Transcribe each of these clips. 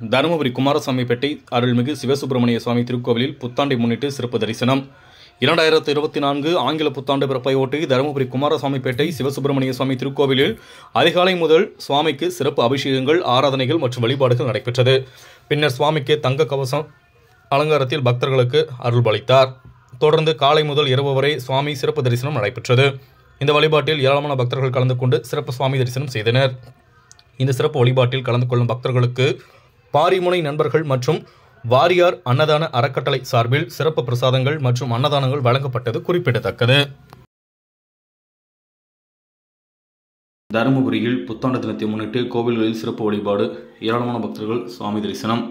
தருமபுரி குமாரசாமிப்பேட்டை அருள்மிகு சிவசுப்பிரமணிய சுவாமி திருக்கோவிலில் புத்தாண்டை முன்னிட்டு சிறப்பு தரிசனம். இரண்டாயிரத்து இருபத்தி நான்கு ஆங்கில புத்தாண்டு பிறப்பையொட்டி தருமபுரி குமாரசாமிப்பேட்டை சிவசுப்பிரமணிய சுவாமி திருக்கோவிலில் அதிகாலை முதல் சுவாமிக்கு சிறப்பு அபிஷேகங்கள் ஆராதனைகள் மற்றும் வழிபாடுகள் நடைபெற்றது. பின்னர் சுவாமிக்கு தங்க கவசம் அலங்காரத்தில் பக்தர்களுக்கு அருள்பளித்தார். தொடர்ந்து காலை முதல் இரவு வரை சுவாமி சிறப்பு தரிசனம் நடைபெற்றது. இந்த வழிபாட்டில் ஏராளமான பக்தர்கள் கலந்து கொண்டு சிறப்பு சுவாமி தரிசனம் செய்தனர். இந்த சிறப்பு வழிபாட்டில் கலந்து கொள்ளும் பக்தர்களுக்கு பாரிமுனை நண்பர்கள் மற்றும் வாரியார் அன்னதான அறக்கட்டளை சார்பில் சிறப்பு பிரசாதங்கள் மற்றும் அன்னதானங்கள் வழங்கப்பட்டது குறிப்பிடத்தக்கது. தருமபுரியில் புத்தாண்டு தினத்தை முன்னிட்டு கோவில்களில் சிறப்பு வழிபாடு ஏராளமான பக்தர்கள் சுவாமி தரிசனம்.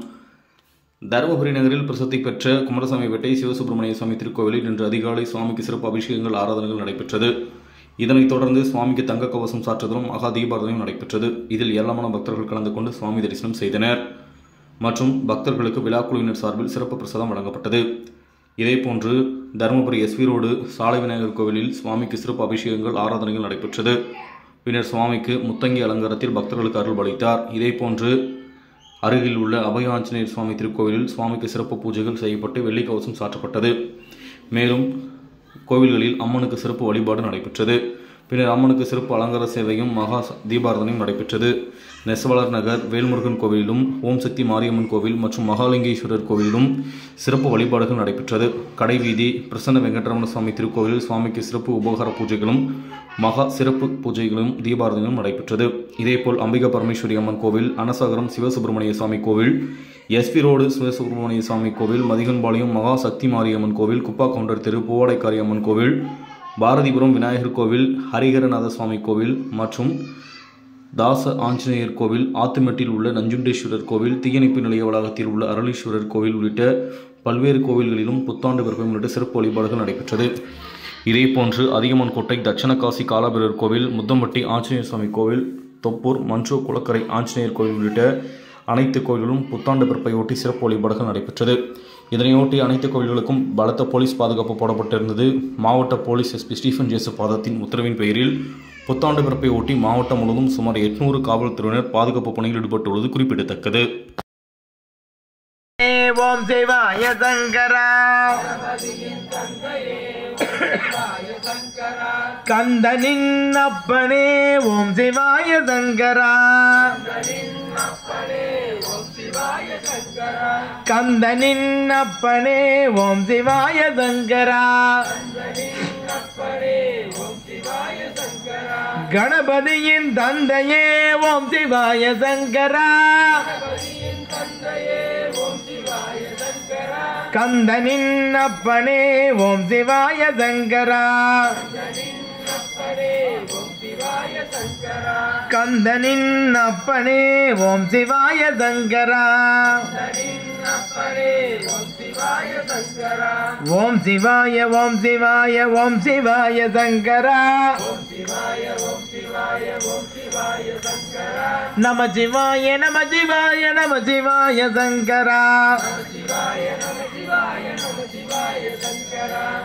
தருமபுரி நகரில் பிரசித்தி பெற்ற குமாரசாமிப்பேட்டை சிவசுப்பிரமணிய சுவாமி திருக்கோவிலில் இன்று அதிகாலை சுவாமிக்கு சிறப்பு அபிஷேகங்கள் ஆராதனைகள் நடைபெற்றது. இதனைத் தொடர்ந்து சுவாமிக்கு தங்க கவசம் சாற்றுதலும் மகா தீபாரதனையும் நடைபெற்றது. இதில் ஏராளமான பக்தர்கள் கலந்து கொண்டு சுவாமி தரிசனம் செய்தனர். மற்றும் பக்தர்களுக்கு விழாக்குழுவினர் சார்பில் சிறப்பு பிரசாதம் வழங்கப்பட்டது. இதேபோன்று தருமபுரி எஸ்வி ரோடு சாலை விநாயகர் கோவிலில் சுவாமிக்கு சிறப்பு அபிஷேகங்கள் ஆராதனைகள் நடைபெற்றது. பின்னர் சுவாமிக்கு முத்தங்கி அலங்காரத்தில் பக்தர்களுக்கு அருள் அளித்தார் இதேபோன்று அருகில் உள்ள அபய ஆஞ்சநேயர் சுவாமி திருக்கோவிலில் சுவாமிக்கு சிறப்பு பூஜைகள் செய்யப்பட்டு வெள்ளி கவசம் சாற்றப்பட்டது. மேலும் கோவில்களில் அம்மனுக்கு சிறப்பு வழிபாடு நடைபெற்றது. பின்னர் அம்மனுக்கு சிறப்பு அலங்கார சேவையும் மகா தீபாரதனையும் நடைபெற்றது. நெசவாளர் நகர் வேல்முருகன் கோவிலிலும் ஓம் சக்தி மாரியம்மன் கோவில் மற்றும் மகாலிங்கேஸ்வரர் கோவிலிலும் சிறப்பு வழிபாடுகள் நடைபெற்றது. கடைவீதி பிரசன்ன வெங்கடரமண சுவாமி திருக்கோவிலில் சுவாமிக்கு சிறப்பு உபகார பூஜைகளும் மகா சிறப்பு பூஜைகளும் தீபாரதனையும் நடைபெற்றது. இதேபோல் அம்பிகா பரமேஸ்வரி அம்மன் கோவில் அனசாகரம் சிவசுப்பிரமணிய சுவாமி கோவில் எஸ்பி ரோடு சிவசுப்பிரமணிய சுவாமி கோவில் மதிகன்பாளையம் மகா சக்தி மாரியம்மன் கோவில் குப்பா கவுண்டர் தெரு பூவாடைக்காரி அம்மன் கோவில் பாரதிபுரம் விநாயகர் கோவில் ஹரிகரநாத சுவாமி கோவில் மற்றும் தாச ஆஞ்சநேயர் கோவில் ஆத்துமெட்டில் உள்ள நஞ்சுண்டேஸ்வரர் கோவில் தீயணைப்பு நிலைய வளாகத்தில் உள்ள அருளீஸ்வரர் கோவில் உள்ளிட்ட பல்வேறு கோவில்களிலும் புத்தாண்டு பிறப்பை முன்னிட்டு சிறப்பு வழிபாடுகள் நடைபெற்றது. இதேபோன்று அதிகமன் கோட்டை தட்சணகாசி காலாபிரர் கோவில் முத்தம்பட்டி ஆஞ்சநேயர் சுவாமி கோவில் தொப்பூர் மஞ்சோ குளக்கரை ஆஞ்சநேயர் கோவில் உள்ளிட்ட அனைத்து கோவில்களும் புத்தாண்டு பிறப்பையொட்டி சிறப்பு வழிபாடுகள் நடைபெற்றது. இதனையொட்டி அனைத்து கோவில்களுக்கும் பலத்த போலீஸ் பாதுகாப்பு போடப்பட்டிருந்தது. மாவட்ட போலீஸ் எஸ்பி ஸ்டீஃபன் ஜேசு பாதத்தின் உத்தரவின் பெயரில் புத்தாண்டு பிறப்பை ஒட்டி மாவட்டம் முழுவதும் சுமார் எட்நூறு காவல்துறையினர் பாதுகாப்பு பணியில் ஈடுபட்டுள்ளது குறிப்பிடத்தக்கது. ஓம் சிவாய சங்கரா. கந்தனின் அப்பனே ஓம் சிவாய சங்கரா. கந்தனின் அப்பனே ஓம் சிவாய சங்கரா. கணபதியின் தந்தையே ஓம் சிவாய சங்கரா. கந்தனின் அப்பனே ஓம் சிவாய சங்கரா. கந்தனின் அப்பனே ஓம் சிவாய சங்கரா. ஓம் சிவாய ஓம் சிவாய ஓம் சிவாய சங்கரா நம சிவாய நம சிவாய நம சிவாய சங்கரா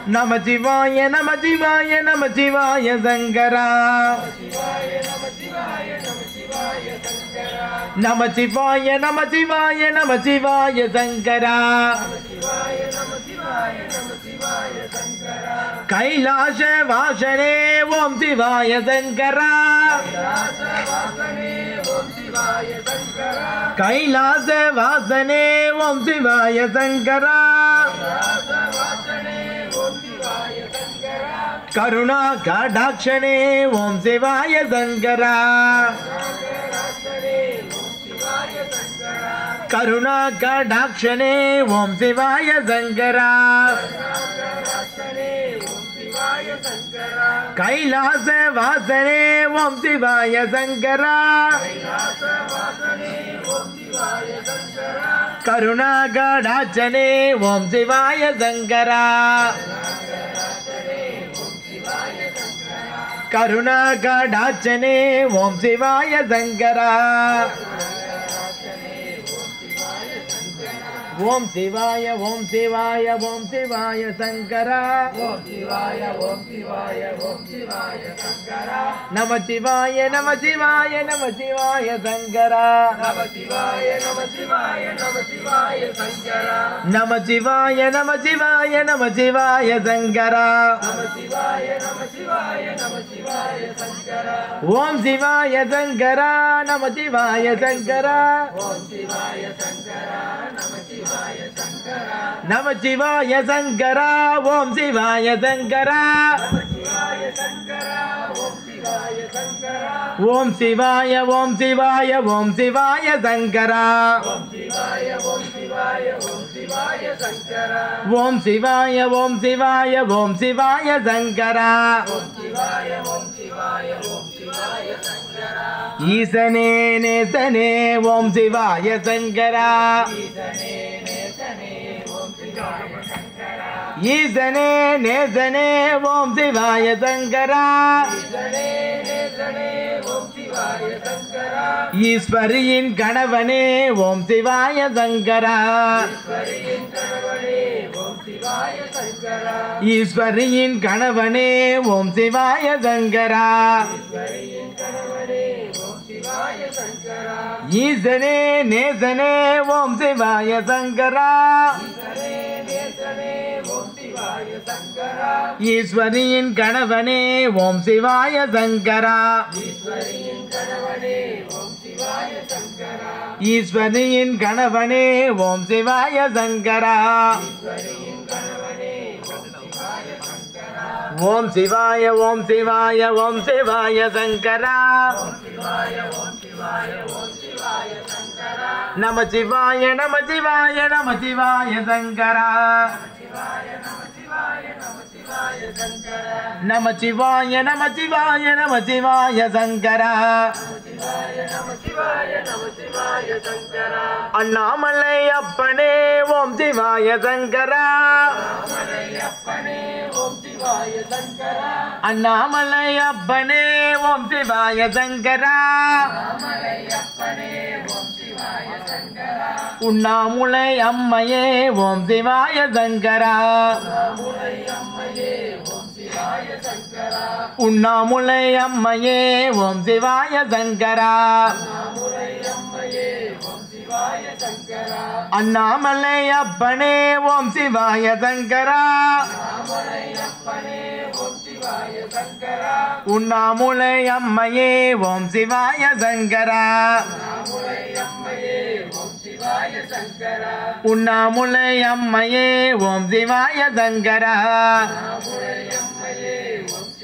நம சிவாய நம சிவாய நம சிவாய சங்கரா நம சிவாய நம சிவாய நம சிவாய சங்கரா. கைலாச வாசனே ஓம் சிவாய சங்கரா. கைலாச வாசனே ஓம் சிவாய சங்கரா. கருணா கடாட்சணே ஓம் சிவாய சங்கரா கருணா கடாட்சணே ஓம் சிவாய சங்கரா கைலாச வாசனே ஓம் சிவாய சங்கரா கருணா கடாட்சணே ஓம் சிவாய சங்கரா கருணா கடாட்சணே ஓம் சிவாய ஓம் சிவாய ஓம் சிவாய ஓம் சிவாய சங்கரா ஓம் சிவாய ஓம் சிவாய ஓம் சிவாய சங்கரா நம சிவாய நம சிவாய நம சிவாய சங்கரா நம சிவாய நம சிவாய நம சிவாய சங்கரா நம சிவாய நம சிவாய நம சிவாய சங்கரா நம சிவாய நம சிவாய நம சிவாய சங்கரா ஓம் சிவாய சங்கரா நம சிவாய சங்கரா ஓம் சிவாய சங்கரா நம சிவாய சங்கரா நம சிவாய சங்கரா ஓம் சிவாய சங்கரா. ஓம் சிவாய ஓம் சிவாய ஓம் சிவாய சங்கரா. ஓம் சிவாய ஓம் சிவாய ஓம் சிவாய சங்கரா. ஈசனே நேசனே ஓம் சிவாய சங்கரா. ஈசனே நேசனே ஓம் சிவாய சங்கரா. ஈஸ்வரியின் கணவனே ஓம் சிவாய சங்கரா. ஈஸ்வரியின் கணவனே ஓம் சிவாய சங்கரா. ஈசனே நேசனே ஓம் சிவாய சங்கரா. ஈஸ்வரியின் கணவனே ஓம் சிவாய சங்கரா. ஈஸ்வரியின் கணவனே ஓம் சிவாய சங்கரா. ஓம் சிவாய ஓம் சிவாய ஓம் சிவாய சங்கரா. நம சிவாய நம சிவாய நம சிவாய சங்கரா. நம சிவாய நம சிவாய நம சிவாய சங்கரா. அண்ணாமலை அப்பனே ஓம் சிவாய சங்கரா அப்பனே ஓம் சிவாய சங்கரா. அண்ணாமலை அப்பனே ஓம் சிவாய சங்கரா. உண்ணாமுலை அம்மையே ஓம் சிவாய சங்கரா. உண்ணாமுலை அம்மையே ஓம் சிவாய சங்கரா. அண்ணாமலை அப்பனே ஓம் சிவாய சங்கரா. உண்ணாமுலை அம்மையே ஓம் சிவாய சங்கரா. உண்ணாமுலை அம்மையே ஓம் சிவாய சங்கரா.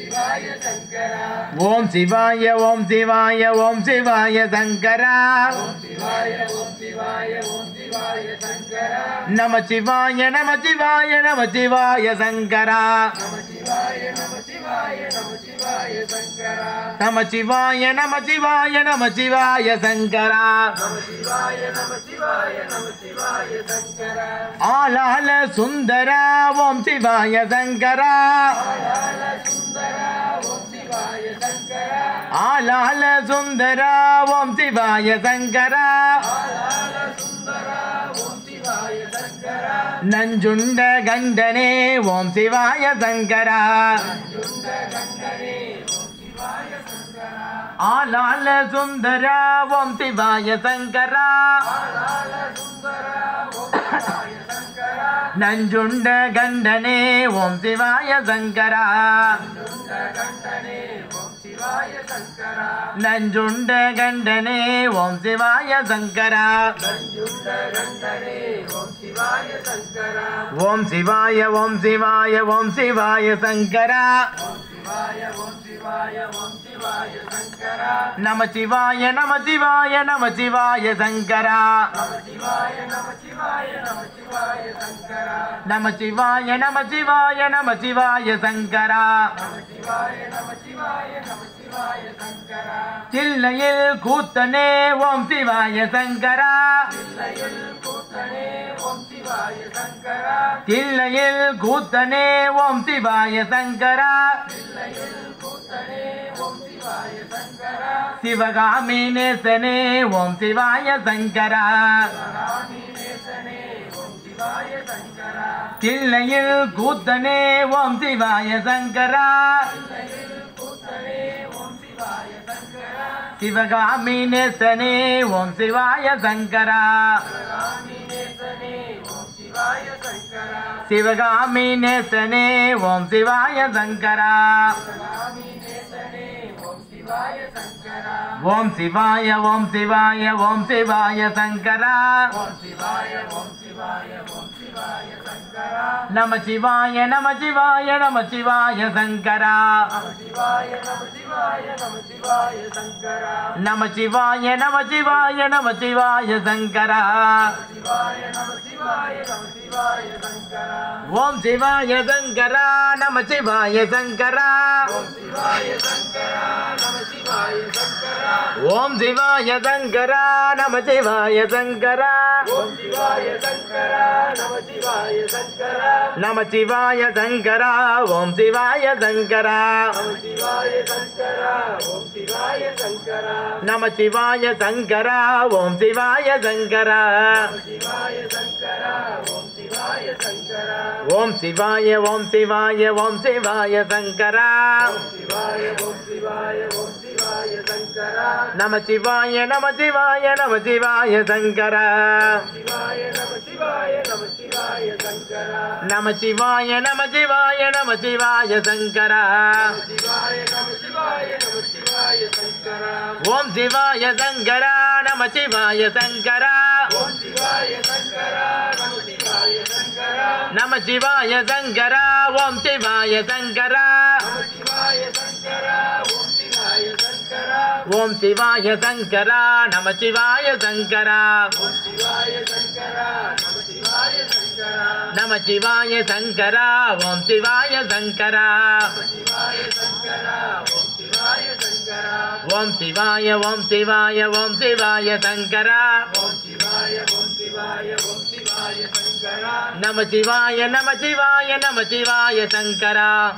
ஓம் சிவாய சங்கரா ஓம் சிவாய ஓம் சிவாய ஓம் சிவாய சங்கரா சிவாய ஓம் சிவாய ஓம் சிவாய சங்கரா நம சிவாய நம சிவாய நம சிவாய சங்கரா நம சிவாய நம சிவாய நம சிவாய சங்கரா நம சிவாய நம சிவாய நம சிவாய சங்கரா நம சிவாய நம சிவாய நம சிவாய சங்கரா ஆலால சுந்தரா ஓம் சிவாய சங்கரா ஆலால சுந்தரா ஓம் சிவாய சங்கரா. நஞ்சுண்ட கண்டனே ஓம் சிவாய சங்கரா. ஆலால சுந்தரா ஓம் சிவாய சங்கரா. நஞ்சுண்ட கண்டனே ஓம் சிவாய சங்கரா. நஞ்சுண்ட கண்டனே ஓம் சிவாய சங்கரா நஞ்சுண்ட கண்டனே ஓம் சிவாய சங்கரா ஓம் சிவாய ஓம் சிவாய ஓம் சிவாய சங்கரா ஓம் சிவாய ஓம் சிவாய ஓம் சிவாய சங்கரா நம சிவாய நம சிவாய நம சிவாய சங்கரா. நம சிவாய நம சிவாய நம சிவாய சங்கரா. சில்லையில் கூத்தனே ஓம் சிவாய சங்கரா இல்லையில் கூத்தனே ஓம் சிவாய சங்கரா. தில்லையில் கூத்தனே ஓம் சிவாய சங்கரா. சிவகாமி நேசனே ஓம் சிவாய சங்கரா. தில்லையில் கூத்தனே ஓம் சிவாய சங்கரா. சிவகாமி நேசனே ஓம் சிவாய சங்கரா. சிவகாமி நேசனே ஓம் சிவாய சங்கரா. ஓம் சிவாய ஓம் சிவாய ஓம் சிவாய சங்கரா நம சிவாய நம சிவாய நம சிவாய சங்கரா நம சிவாய நம சிவாய நம சிவாய சங்கரா ஓம் சிவாய சங்கரா நம சிவாய சங்கரா ஓம் சிவாய சங்கரா நம சிவாய சங்கரா நம சிவாய சங்கரா ஓம் சிவாய சங்கரா நம சிவாய சங்கரா ஓம் சிவாய சங்கரா ஓம் சிவாய ஓம் சிவாய ஓம் சிவாய சங்கரா. நம சிவாய நம சிவாய நம சிவாய சங்கரா. நம சிவாய நம சிவாய நம சிவாய சங்கரா. ஓம் சிவாய சங்கரா நம சிவாய சங்கரா. நம சிவாய சங்கரா ஓம் சிவாய சங்கரா ஓம் சிவாய சங்கரா நம சிவாய சங்கரா நம சிவாய சங்கரா ஓம் சிவாய சங்கரா ஓம் சிவாய ஓம் சிவாய ஓம் சிவாய சங்கரா நம சிவாய நம சிவாய நம சிவாய சங்கரா.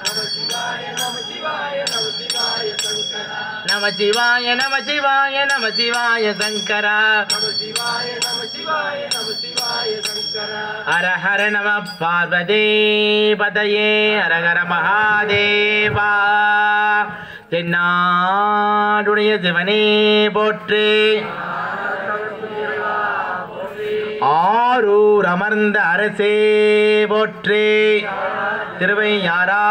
நம சிவாய நம சிவாய நம சிவாய சங்கரா. ஹர ஹர நம பார்வதே பதையே. ஹரஹர மகாதேவா. தென்னாடுடைய சிவனே போற்று. ஆரூர் அமர்ந்த அரசே போற்றே. திருவையாரா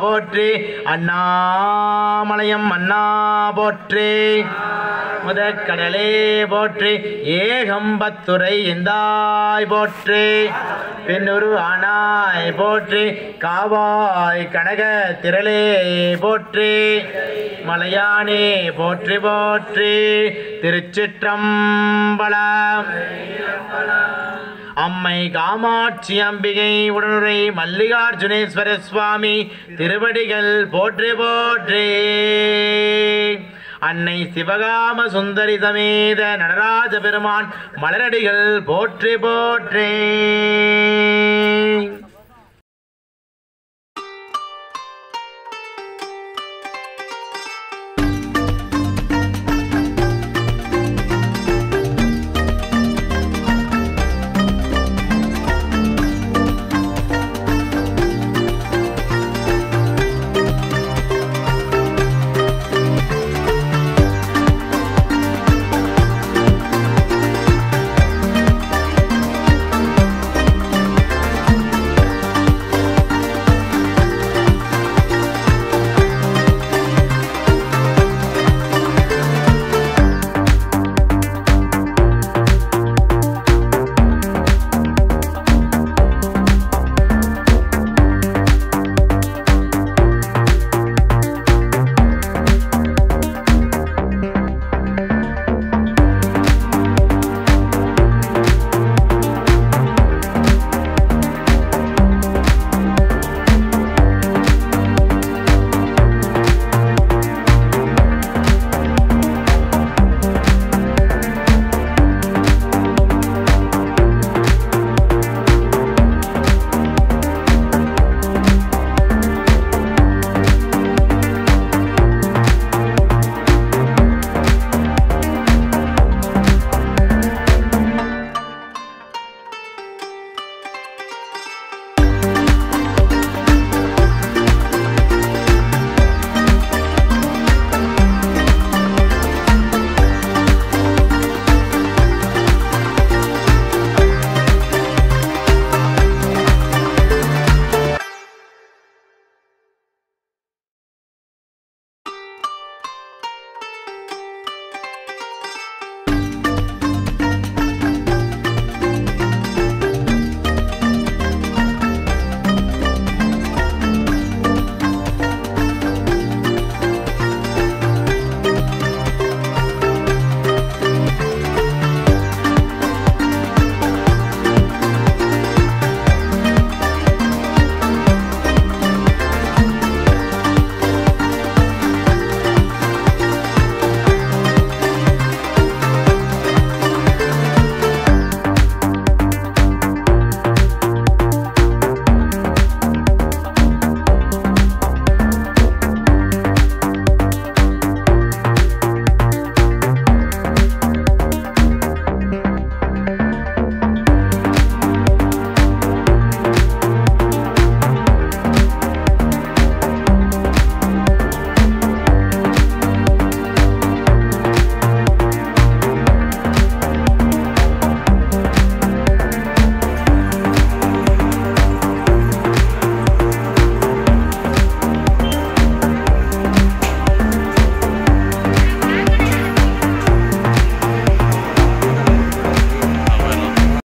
போற்றே. அண்ணாமலையம் அண்ணா போற்றே. முதற்கடலே போற்றி ஏகம்பத்துறை எந்தாய் போற்றி. பின்னுரு ஆனாய் போற்றி காவாய் கனக திரளே போற்றி. மலையானே போற்றி போற்றி திருச்சிற்றம்பலம். அம்மை காமாட்சி அம்பிகை உடனுரை மல்லிகார்ஜுனேஸ்வர சுவாமி திருவடிகள் போற்றி போற்றி. அன்னை சிவகாம சுந்தரி சமேத நடராஜ பெருமான் மலரடிகள் போற்றி போற்றே.